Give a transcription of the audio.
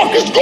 fuck is going